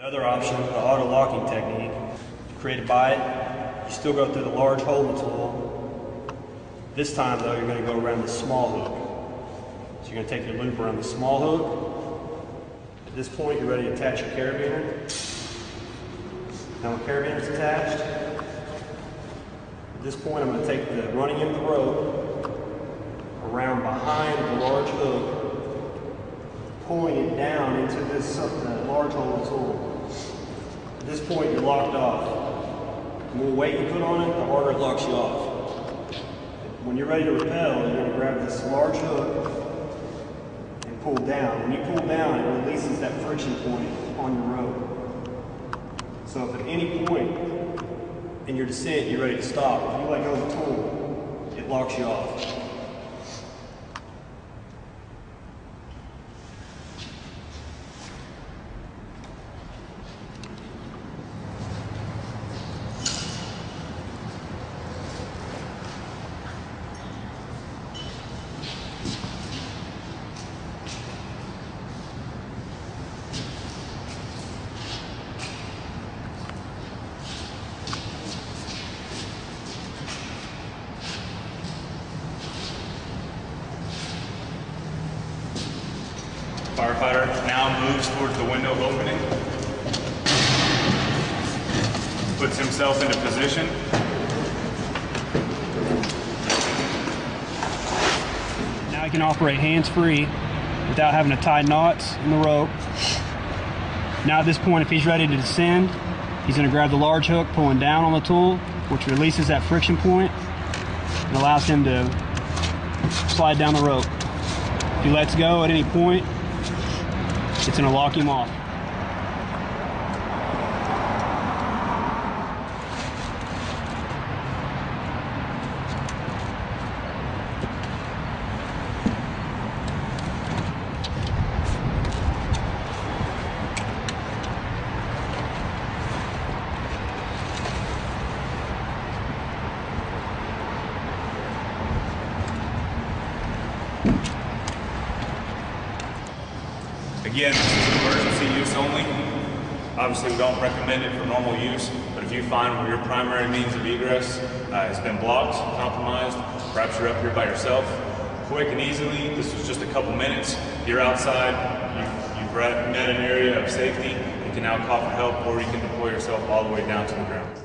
The other option, the auto locking technique, to create a bite, you still go through the large hole in the tool. This time though, you're gonna go around the small hook. So you're gonna take your loop around the small hook. At this point, you're ready to attach your carabiner. Now the carabiner's attached. At this point, I'm gonna take the running end of the rope around behind the large hook, pulling it down into this uh, large hole tool. At this point, you're locked off. The more weight you put on it, the harder it locks you off. When you're ready to rappel, you're going to grab this large hook and pull down. When you pull down, it releases that friction point on your rope. So if at any point in your descent you're ready to stop, if you let go of the tool, it locks you off. Firefighter now moves towards the window opening. Puts himself into position. Now he can operate hands-free without having to tie knots in the rope. Now at this point, if he's ready to descend, he's gonna grab the large hook, pulling down on the tool, which releases that friction point and allows him to slide down the rope. If he lets go at any point, it's gonna lock him off. Again, this is emergency use only. Obviously, we don't recommend it for normal use, but if you find where your primary means of egress uh, has been blocked, compromised, perhaps you're up here by yourself, quick and easily, this was just a couple minutes, you're outside, you've, you've met an area of safety, you can now call for help or you can deploy yourself all the way down to the ground.